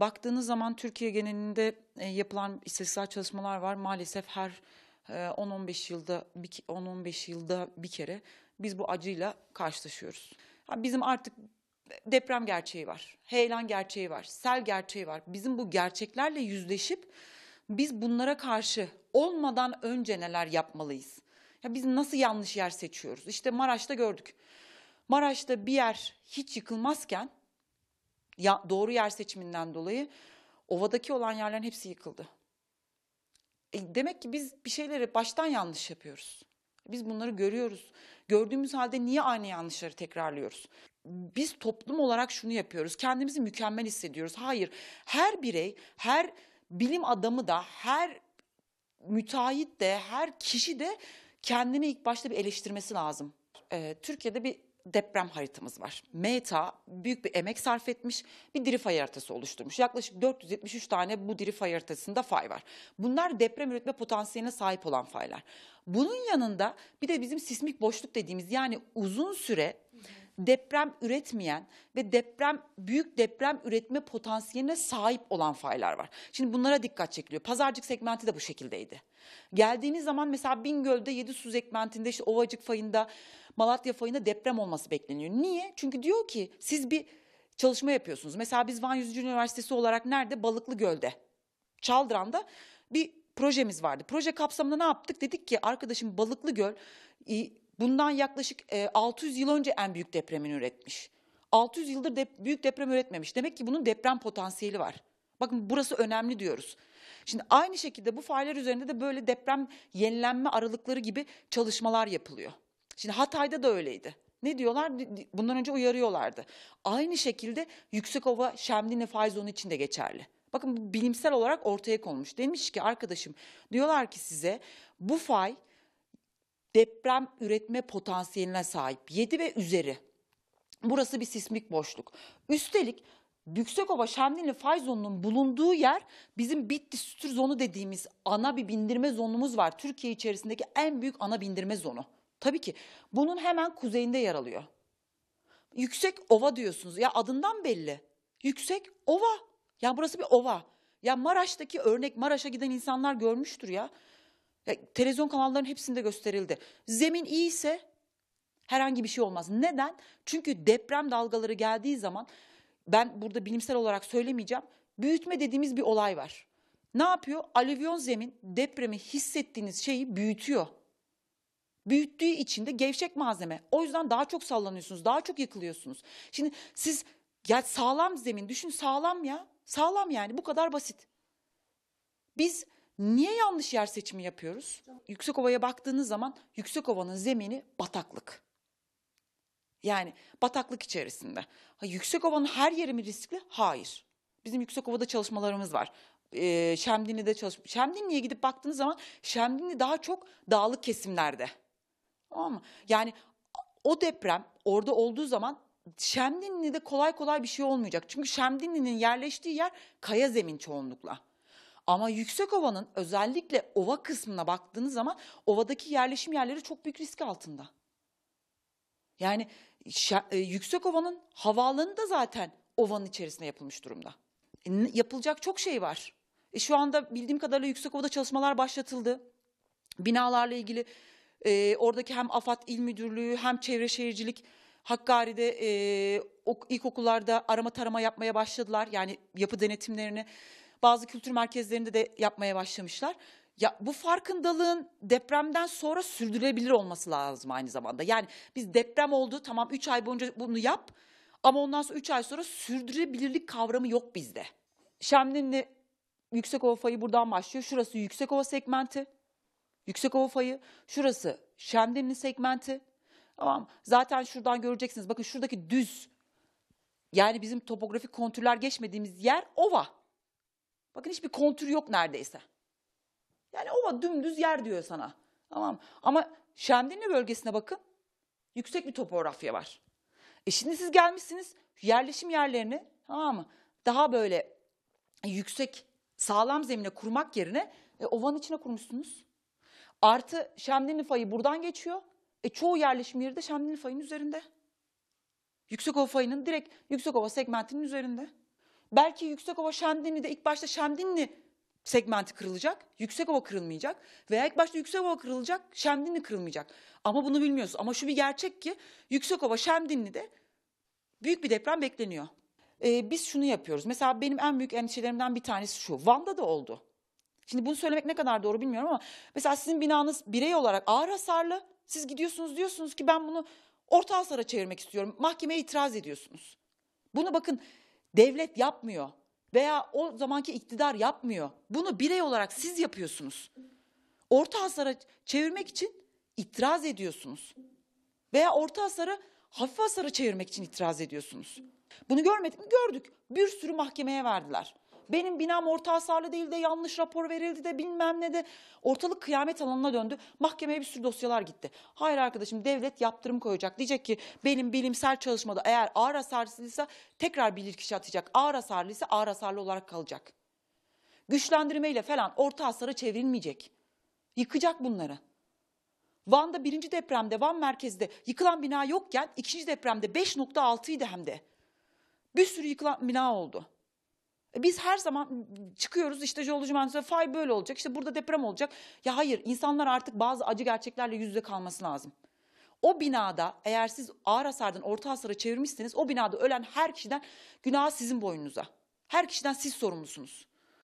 baktığınız zaman Türkiye genelinde e, yapılan istatistiksel çalışmalar var. Maalesef her e, 10-15 yılda bir ke- 10-15 yılda bir kere biz bu acıyla karşılaşıyoruz. Bizim artık deprem gerçeği var, heyelan gerçeği var, sel gerçeği var. Bizim bu gerçeklerle yüzleşip biz bunlara karşı olmadan önce neler yapmalıyız? Ya biz nasıl yanlış yer seçiyoruz? İşte Maraş'ta gördük. Maraş'ta bir yer hiç yıkılmazken ya doğru yer seçiminden dolayı ovadaki olan yerlerin hepsi yıkıldı. E, demek ki biz bir şeyleri baştan yanlış yapıyoruz. Biz bunları görüyoruz. Gördüğümüz halde niye aynı yanlışları tekrarlıyoruz? Biz toplum olarak şunu yapıyoruz. Kendimizi mükemmel hissediyoruz. Hayır. Her birey, her bilim adamı da, her müteahhit de, her kişi de kendini ilk başta bir eleştirmesi lazım. Ee, Türkiye'de bir deprem haritamız var. META büyük bir emek sarf etmiş, bir diri fay haritası oluşturmuş. Yaklaşık 473 tane bu diri fay haritasında fay var. Bunlar deprem üretme potansiyeline sahip olan faylar. Bunun yanında bir de bizim sismik boşluk dediğimiz yani uzun süre deprem üretmeyen ve deprem büyük deprem üretme potansiyeline sahip olan faylar var. Şimdi bunlara dikkat çekiliyor. Pazarcık segmenti de bu şekildeydi. Geldiğiniz zaman mesela Bingöl'de 7 su segmentinde işte Ovacık fayında Malatya fayında deprem olması bekleniyor. Niye? Çünkü diyor ki siz bir çalışma yapıyorsunuz. Mesela biz Van Yüzücü Üniversitesi olarak nerede? Balıklı Göl'de. Çaldıran'da bir projemiz vardı. Proje kapsamında ne yaptık? Dedik ki arkadaşım Balıklı Göl bundan yaklaşık e, 600 yıl önce en büyük depremini üretmiş. 600 yıldır dep- büyük deprem üretmemiş. Demek ki bunun deprem potansiyeli var. Bakın burası önemli diyoruz. Şimdi aynı şekilde bu failler üzerinde de böyle deprem yenilenme aralıkları gibi çalışmalar yapılıyor. Şimdi Hatay'da da öyleydi. Ne diyorlar? Bundan önce uyarıyorlardı. Aynı şekilde Yüksekova, Şemdinli fay zonu için de geçerli. Bakın bu bilimsel olarak ortaya konmuş. Demiş ki arkadaşım diyorlar ki size bu fay deprem üretme potansiyeline sahip 7 ve üzeri. Burası bir sismik boşluk. Üstelik Yüksekova Şemdinli fay zonunun bulunduğu yer bizim Bitlis Sütür zonu dediğimiz ana bir bindirme zonumuz var. Türkiye içerisindeki en büyük ana bindirme zonu. Tabii ki bunun hemen kuzeyinde yer alıyor. Yüksek ova diyorsunuz. Ya adından belli. Yüksek ova. Ya burası bir ova. Ya Maraş'taki örnek Maraş'a giden insanlar görmüştür ya. Ya televizyon kanallarının hepsinde gösterildi. Zemin iyiyse herhangi bir şey olmaz. Neden? Çünkü deprem dalgaları geldiği zaman ben burada bilimsel olarak söylemeyeceğim. Büyütme dediğimiz bir olay var. Ne yapıyor? Alüvyon zemin depremi hissettiğiniz şeyi büyütüyor. Büyüttüğü için de gevşek malzeme. O yüzden daha çok sallanıyorsunuz, daha çok yıkılıyorsunuz. Şimdi siz ya sağlam zemin düşün sağlam ya. Sağlam yani bu kadar basit. Biz niye yanlış yer seçimi yapıyoruz? Yüksekova'ya baktığınız zaman Yüksekova'nın zemini bataklık. Yani bataklık içerisinde. Ha, Yüksekova'nın her yeri mi riskli? Hayır. Bizim Yüksekova'da çalışmalarımız var. Ee, Şemdinli'de çalış. Şemdinli'ye gidip baktığınız zaman Şemdinli daha çok dağlık kesimlerde. Tamam mı? Yani o deprem orada olduğu zaman Şemdinli'de kolay kolay bir şey olmayacak. Çünkü Şemdinli'nin yerleştiği yer kaya zemin çoğunlukla. Ama Yüksekova'nın özellikle ova kısmına baktığınız zaman ovadaki yerleşim yerleri çok büyük risk altında. Yani e, Yüksekova'nın havaalanı da zaten ovanın içerisinde yapılmış durumda. E, yapılacak çok şey var. E, şu anda bildiğim kadarıyla Yüksekova'da çalışmalar başlatıldı. Binalarla ilgili e, oradaki hem AFAD İl Müdürlüğü hem Çevre Şehircilik Hakkari'de e, ok- ilkokullarda arama tarama yapmaya başladılar. Yani yapı denetimlerini bazı kültür merkezlerinde de yapmaya başlamışlar. Ya bu farkındalığın depremden sonra sürdürülebilir olması lazım aynı zamanda. Yani biz deprem oldu tamam 3 ay boyunca bunu yap ama ondan sonra 3 ay sonra sürdürülebilirlik kavramı yok bizde. Şemdinli Yüksekova fayı buradan başlıyor. Şurası Yüksekova segmenti. Yüksekova fayı. Şurası Şemdinli segmenti. Tamam. Zaten şuradan göreceksiniz. Bakın şuradaki düz yani bizim topografik kontürler geçmediğimiz yer ova. Bakın hiçbir kontür yok neredeyse. Yani ova dümdüz yer diyor sana. Tamam? Ama Şemdinli bölgesine bakın. Yüksek bir topografya var. E şimdi siz gelmişsiniz yerleşim yerlerini tamam mı? Daha böyle yüksek sağlam zemine kurmak yerine e, ovanın içine kurmuşsunuz. Artı Şemdinli fayı buradan geçiyor. E, çoğu yerleşim yeri de Şemdinli fayının üzerinde. Yüksekova fayının direkt Yüksekova segmentinin üzerinde. Belki Yüksekova Şemdinli'de ilk başta Şemdinli segmenti kırılacak. Yüksekova kırılmayacak. Veya ilk başta Yüksekova kırılacak, Şemdinli kırılmayacak. Ama bunu bilmiyoruz. Ama şu bir gerçek ki Yüksekova Şemdinli'de büyük bir deprem bekleniyor. Ee, biz şunu yapıyoruz. Mesela benim en büyük endişelerimden bir tanesi şu. Van'da da oldu. Şimdi bunu söylemek ne kadar doğru bilmiyorum ama mesela sizin binanız birey olarak ağır hasarlı. Siz gidiyorsunuz diyorsunuz ki ben bunu orta hasara çevirmek istiyorum. Mahkemeye itiraz ediyorsunuz. Bunu bakın devlet yapmıyor veya o zamanki iktidar yapmıyor. Bunu birey olarak siz yapıyorsunuz. Orta hasara çevirmek için itiraz ediyorsunuz. Veya orta hasarı hafif hasara çevirmek için itiraz ediyorsunuz. Bunu görmedik mi? Gördük. Bir sürü mahkemeye verdiler. Benim binam orta hasarlı değil de yanlış rapor verildi de bilmem ne de ortalık kıyamet alanına döndü. Mahkemeye bir sürü dosyalar gitti. Hayır arkadaşım devlet yaptırım koyacak. Diyecek ki benim bilimsel çalışmada eğer ağır hasarlıysa tekrar bilirkişi atacak. Ağır hasarlıysa ağır hasarlı olarak kalacak. Güçlendirmeyle falan orta hasara çevrilmeyecek. Yıkacak bunları. Van'da birinci depremde Van merkezde yıkılan bina yokken ikinci depremde 5.6 idi hem de. Bir sürü yıkılan bina oldu. E Biz her zaman çıkıyoruz işte jeoloji mühendisliği fay böyle olacak işte burada deprem olacak. Ya hayır insanlar artık bazı acı gerçeklerle yüz yüze kalması lazım. O binada eğer siz ağır hasardan orta hasara çevirmişseniz o binada ölen her kişiden günah sizin boynunuza. Her kişiden siz sorumlusunuz.